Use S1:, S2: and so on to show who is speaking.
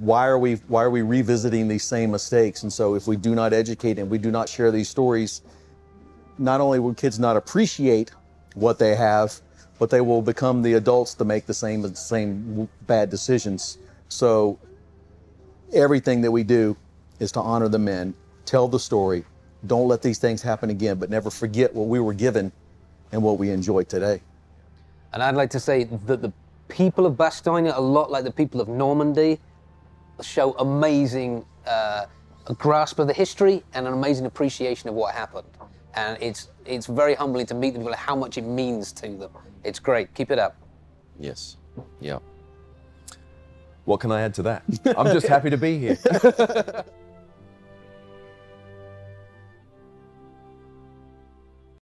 S1: why are we why are we revisiting these same mistakes? And so if we do not educate and we do not share these stories, not only will kids not appreciate what they have, but they will become the adults to make the same the same bad decisions. So everything that we do is to honor the men, tell the story. Don't let these things happen again, but never forget what we were given and what we enjoy today.
S2: And I'd like to say that the people of Bastogne, are a lot like the people of Normandy, show amazing uh, grasp of the history and an amazing appreciation of what happened. And it's it's very humbling to meet them, how much it means to them. It's great. Keep it up.
S3: Yes. Yeah. What can I add to that? I'm just happy to be here.